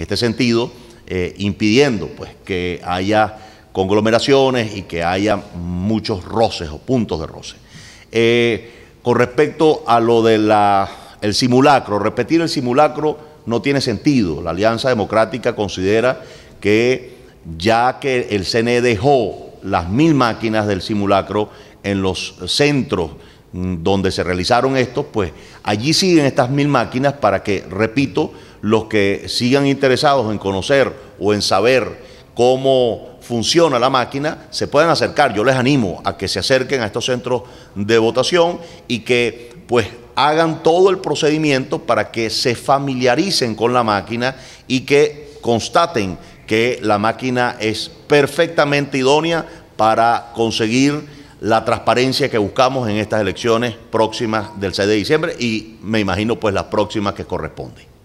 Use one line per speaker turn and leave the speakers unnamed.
En este sentido, eh, impidiendo pues, que haya conglomeraciones y que haya muchos roces o puntos de roce. Eh, con respecto a lo del simulacro, repetir el simulacro no tiene sentido. La Alianza Democrática considera que ya que el CNE dejó las mil máquinas del simulacro en los centros mm, donde se realizaron estos, pues allí siguen estas mil máquinas para que, repito, los que sigan interesados en conocer o en saber cómo funciona la máquina, se pueden acercar. Yo les animo a que se acerquen a estos centros de votación y que pues hagan todo el procedimiento para que se familiaricen con la máquina y que constaten que la máquina es perfectamente idónea para conseguir la transparencia que buscamos en estas elecciones próximas del 6 de diciembre y me imagino pues las próximas que corresponden.